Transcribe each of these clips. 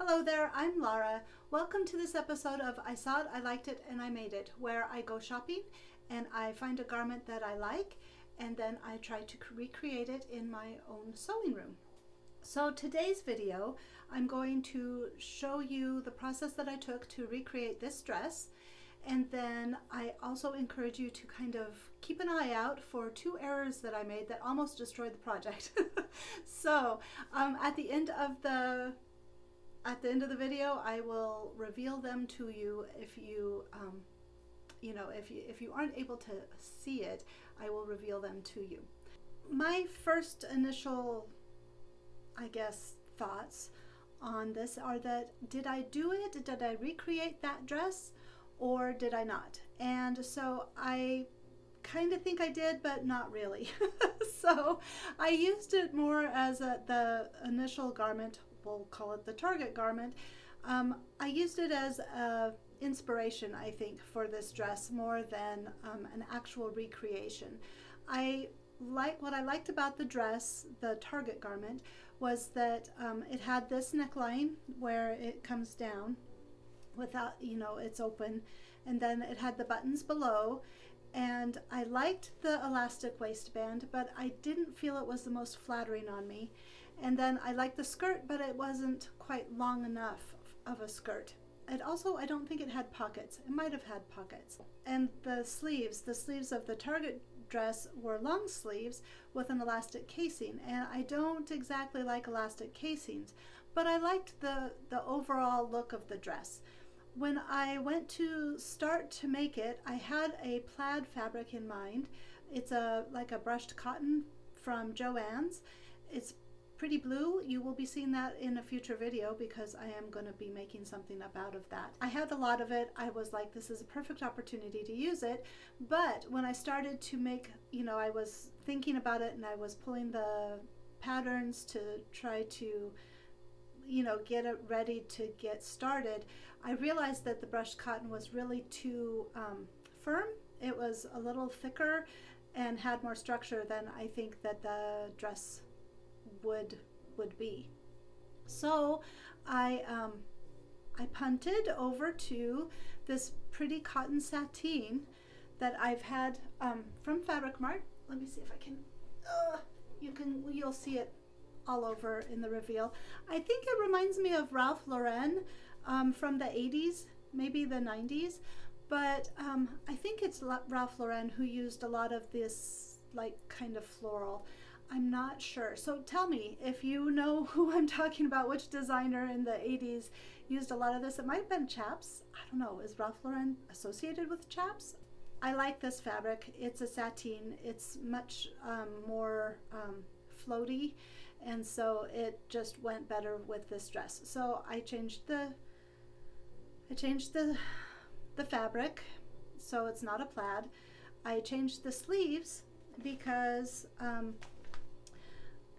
Hello there, I'm Lara. Welcome to this episode of I Saw It, I Liked It, and I Made It, where I go shopping and I find a garment that I like and then I try to recreate it in my own sewing room. So today's video, I'm going to show you the process that I took to recreate this dress and then I also encourage you to kind of keep an eye out for two errors that I made that almost destroyed the project. so um, at the end of the at the end of the video, I will reveal them to you if you um, you know if you if you aren't able to see it, I will reveal them to you. My first initial, I guess, thoughts on this are that did I do it? Did I recreate that dress? or did I not? And so I kind of think I did, but not really. so I used it more as a, the initial garment, we'll call it the target garment. Um, I used it as a inspiration, I think, for this dress more than um, an actual recreation. I like what I liked about the dress, the target garment, was that um, it had this neckline where it comes down without, you know, it's open. And then it had the buttons below. And I liked the elastic waistband, but I didn't feel it was the most flattering on me. And then I liked the skirt, but it wasn't quite long enough of a skirt. It also, I don't think it had pockets. It might have had pockets. And the sleeves, the sleeves of the Target dress were long sleeves with an elastic casing. And I don't exactly like elastic casings, but I liked the, the overall look of the dress when I went to start to make it, I had a plaid fabric in mind. It's a like a brushed cotton from Joann's. It's pretty blue. You will be seeing that in a future video because I am going to be making something up out of that. I had a lot of it. I was like, this is a perfect opportunity to use it. But when I started to make, you know, I was thinking about it and I was pulling the patterns to try to you know, get it ready to get started, I realized that the brushed cotton was really too um, firm. It was a little thicker and had more structure than I think that the dress would would be. So I um, I punted over to this pretty cotton sateen that I've had um, from Fabric Mart. Let me see if I can. Uh, you can you'll see it all over in the reveal. I think it reminds me of Ralph Lauren um, from the 80s, maybe the 90s, but um, I think it's Ralph Lauren who used a lot of this like kind of floral. I'm not sure. So tell me if you know who I'm talking about, which designer in the 80s used a lot of this. It might have been Chaps. I don't know. Is Ralph Lauren associated with Chaps? I like this fabric. It's a sateen. It's much um, more um, floaty and so it just went better with this dress. So I changed the I changed the the fabric so it's not a plaid. I changed the sleeves because um,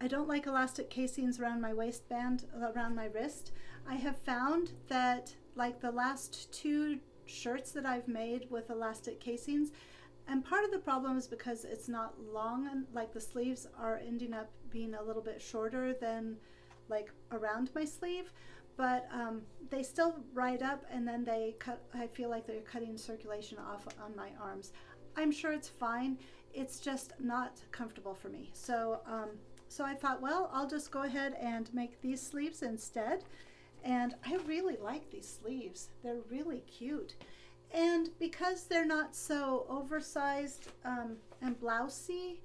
I don't like elastic casings around my waistband, around my wrist. I have found that like the last two shirts that I've made with elastic casings, and part of the problem is because it's not long and like the sleeves are ending up being a little bit shorter than like around my sleeve. But um, they still ride up and then they cut I feel like they're cutting circulation off on my arms. I'm sure it's fine. It's just not comfortable for me. So um, so I thought well I'll just go ahead and make these sleeves instead and I really like these sleeves they're really cute and because they're not so oversized um, and blousy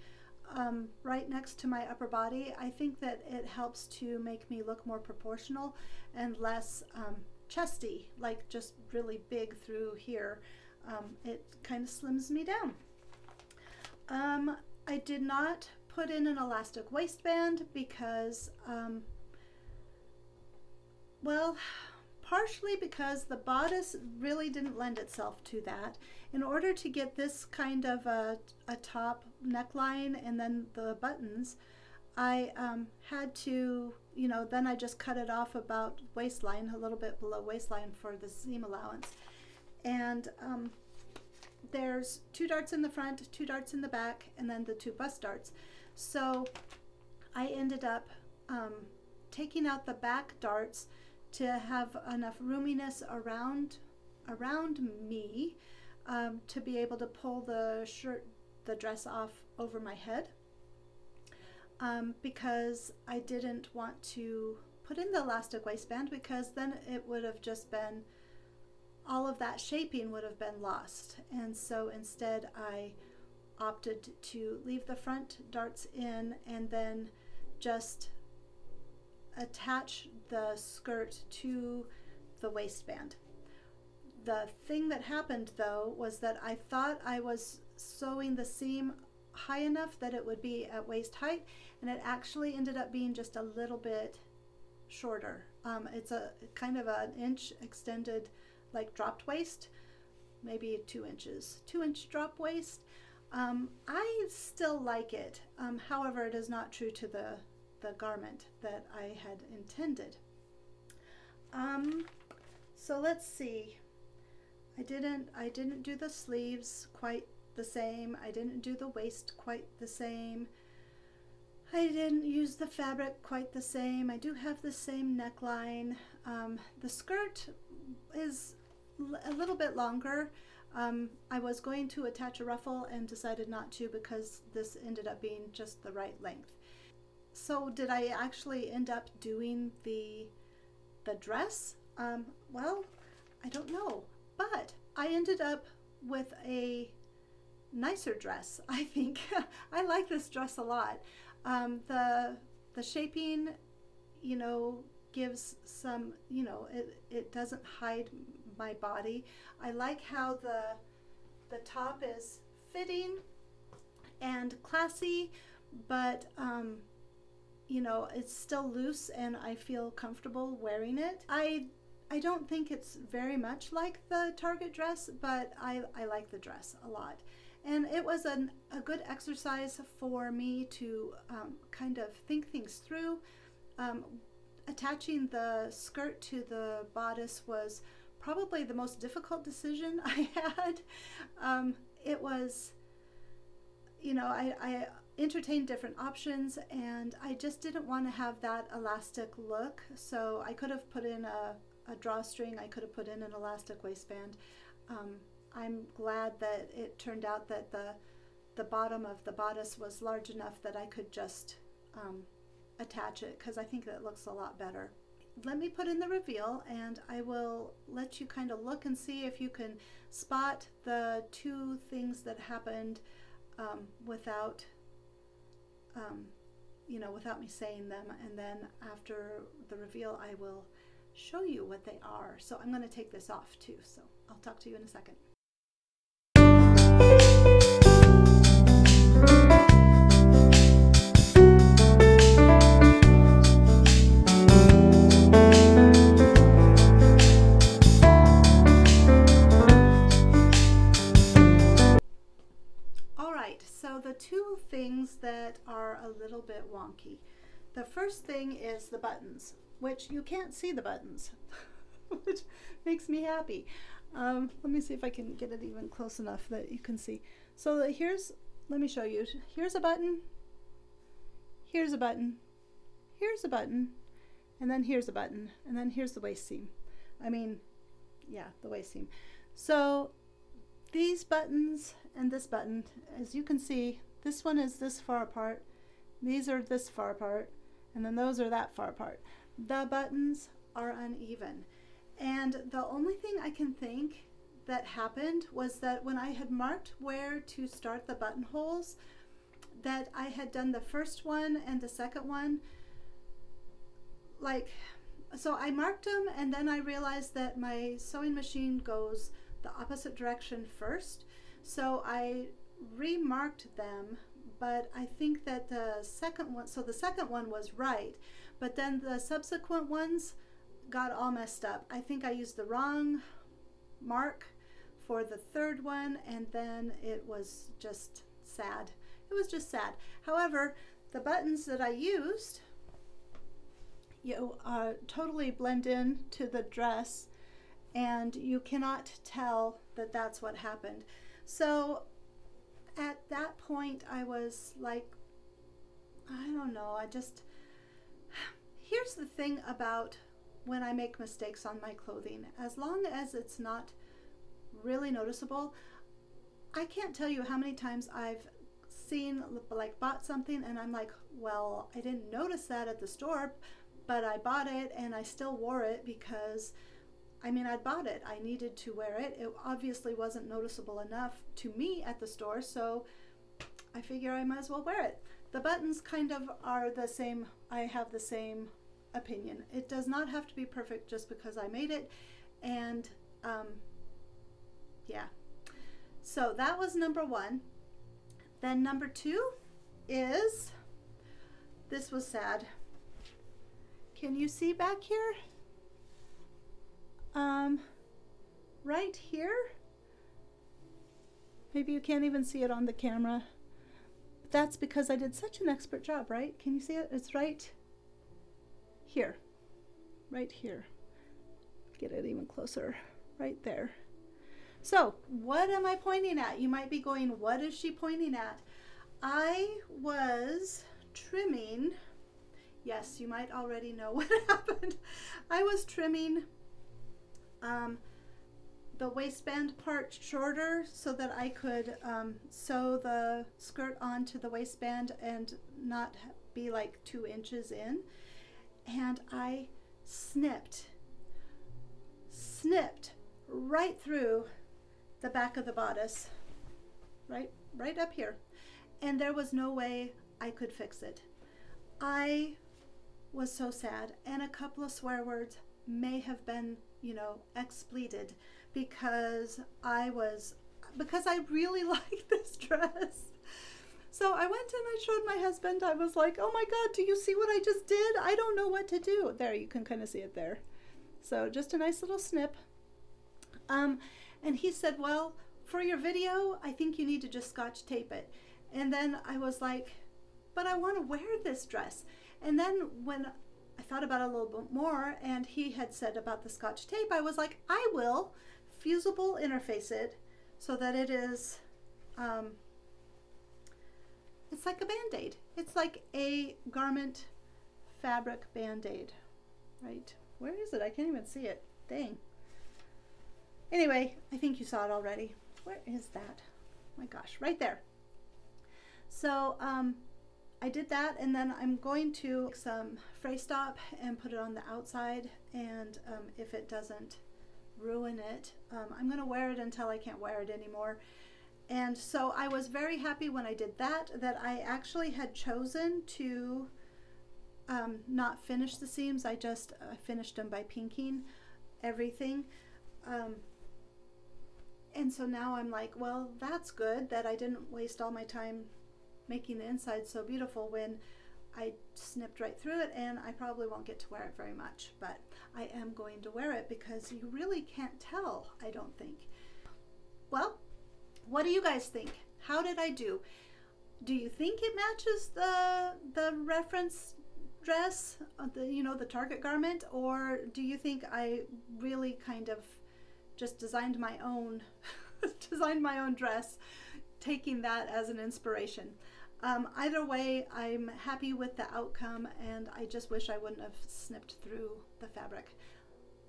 um, right next to my upper body, I think that it helps to make me look more proportional and less um, chesty, like just really big through here. Um, it kind of slims me down. Um, I did not put in an elastic waistband because, um, well, partially because the bodice really didn't lend itself to that. In order to get this kind of a, a top neckline and then the buttons, I um, had to, you know, then I just cut it off about waistline, a little bit below waistline for the seam allowance. And um, there's two darts in the front, two darts in the back, and then the two bust darts. So I ended up um, taking out the back darts to have enough roominess around around me um, to be able to pull the shirt, the dress off over my head um, because I didn't want to put in the elastic waistband because then it would have just been all of that shaping would have been lost. And so instead I opted to leave the front darts in and then just attach the skirt to the waistband. The thing that happened though was that I thought I was sewing the seam high enough that it would be at waist height and it actually ended up being just a little bit shorter. Um, it's a kind of an inch extended like dropped waist, maybe two inches, two inch drop waist. Um, I still like it. Um, however, it is not true to the, the garment that I had intended. Um, so let's see. I didn't I didn't do the sleeves quite the same. I didn't do the waist quite the same. I didn't use the fabric quite the same. I do have the same neckline. Um, the skirt is a little bit longer. Um, I was going to attach a ruffle and decided not to because this ended up being just the right length. So did I actually end up doing the the dress? Um, well, I don't know, but I ended up with a nicer dress. I think I like this dress a lot. Um, the the shaping, you know, gives some, you know, it, it doesn't hide my body. I like how the the top is fitting and classy, but um, you know, it's still loose and I feel comfortable wearing it. I I don't think it's very much like the Target dress, but I, I like the dress a lot. And it was an, a good exercise for me to um, kind of think things through. Um, attaching the skirt to the bodice was probably the most difficult decision I had. Um, it was, you know, I, I entertained different options and I just didn't want to have that elastic look. So I could have put in a, a drawstring, I could have put in an elastic waistband. Um, I'm glad that it turned out that the the bottom of the bodice was large enough that I could just um, attach it because I think that looks a lot better. Let me put in the reveal and I will let you kind of look and see if you can spot the two things that happened um, without, um, you know, without me saying them. And then after the reveal, I will show you what they are. So I'm going to take this off too. So I'll talk to you in a second. A little bit wonky. The first thing is the buttons, which you can't see the buttons, which makes me happy. Um, let me see if I can get it even close enough that you can see. So here's, let me show you. Here's a button, here's a button, here's a button, and then here's a button, and then here's the waist seam. I mean, yeah, the waist seam. So these buttons and this button, as you can see, this one is this far apart, these are this far apart, and then those are that far apart. The buttons are uneven. And the only thing I can think that happened was that when I had marked where to start the buttonholes, that I had done the first one and the second one, like, so I marked them and then I realized that my sewing machine goes the opposite direction first. So I remarked them, but I think that the second one, so the second one was right, but then the subsequent ones got all messed up. I think I used the wrong mark for the third one, and then it was just sad. It was just sad. However, the buttons that I used, you uh, totally blend in to the dress and you cannot tell that that's what happened. So at that point, I was like, I don't know, I just. Here's the thing about when I make mistakes on my clothing. As long as it's not really noticeable, I can't tell you how many times I've seen, like, bought something and I'm like, well, I didn't notice that at the store, but I bought it and I still wore it because I mean, I bought it. I needed to wear it. It obviously wasn't noticeable enough to me at the store, so I figure I might as well wear it. The buttons kind of are the same. I have the same opinion. It does not have to be perfect just because I made it. And um, yeah. So that was number one. Then number two is this was sad. Can you see back here? Um, right here. Maybe you can't even see it on the camera. That's because I did such an expert job, right? Can you see it? It's right here. Right here. Get it even closer. Right there. So, what am I pointing at? You might be going, what is she pointing at? I was trimming, yes, you might already know what happened. I was trimming um, the waistband part shorter so that I could um, sew the skirt onto the waistband and not be like two inches in. And I snipped, snipped right through the back of the bodice, right, right up here. And there was no way I could fix it. I was so sad and a couple of swear words may have been you know, expleted because I was, because I really like this dress. So I went and I showed my husband. I was like, oh my God, do you see what I just did? I don't know what to do. There, you can kind of see it there. So just a nice little snip. Um, and he said, well, for your video, I think you need to just scotch tape it. And then I was like, but I want to wear this dress. And then when thought about it a little bit more, and he had said about the scotch tape. I was like, I will fusible interface it so that it is, um, it's like a band aid. It's like a garment fabric band aid, right? Where is it? I can't even see it. Dang. Anyway, I think you saw it already. Where is that? Oh my gosh, right there. So, um, I did that and then I'm going to some fray stop and put it on the outside and um, if it doesn't ruin it um, I'm going to wear it until I can't wear it anymore. And so I was very happy when I did that that I actually had chosen to um, not finish the seams. I just uh, finished them by pinking everything um, and so now I'm like well that's good that I didn't waste all my time making the inside so beautiful when I snipped right through it and I probably won't get to wear it very much, but I am going to wear it because you really can't tell, I don't think. Well, what do you guys think? How did I do? Do you think it matches the the reference dress, uh, the you know the Target garment, or do you think I really kind of just designed my own designed my own dress, taking that as an inspiration? Um, either way, I'm happy with the outcome and I just wish I wouldn't have snipped through the fabric.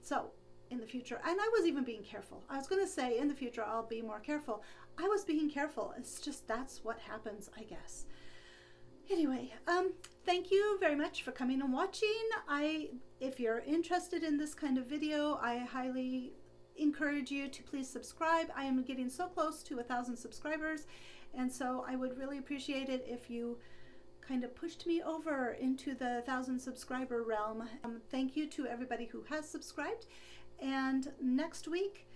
So in the future, and I was even being careful. I was going to say in the future I'll be more careful. I was being careful. It's just that's what happens, I guess. Anyway, um, thank you very much for coming and watching. I, if you're interested in this kind of video, I highly encourage you to please subscribe. I am getting so close to a thousand subscribers and so I would really appreciate it if you kind of pushed me over into the thousand subscriber realm. Um, thank you to everybody who has subscribed. And next week,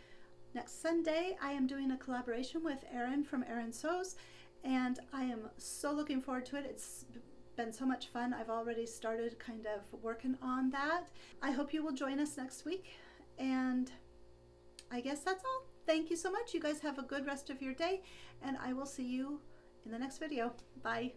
next Sunday, I am doing a collaboration with Erin from Erin Sews, and I am so looking forward to it. It's been so much fun. I've already started kind of working on that. I hope you will join us next week, and I guess that's all. Thank you so much. You guys have a good rest of your day, and I will see you in the next video. Bye.